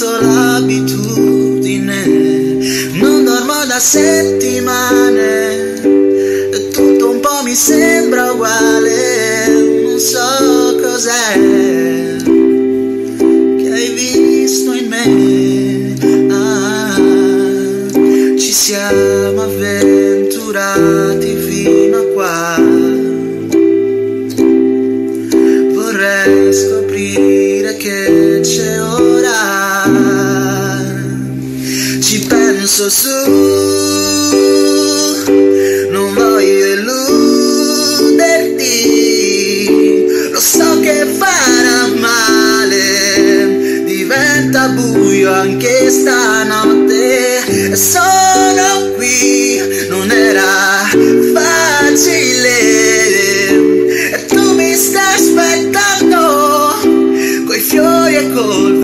fatto l'abitudine, non dormo da settimane, tutto un po' mi sembra uguale, non so cos'è che hai visto in me. Ah, ci siamo avventurati fino a qua. Vorrei scoprire penso su non voglio illuderti. Lo so che farà male. Diventa buio anche stanotte. E sono qui. Non era facile. E tu mi stai aspettando coi fiori e col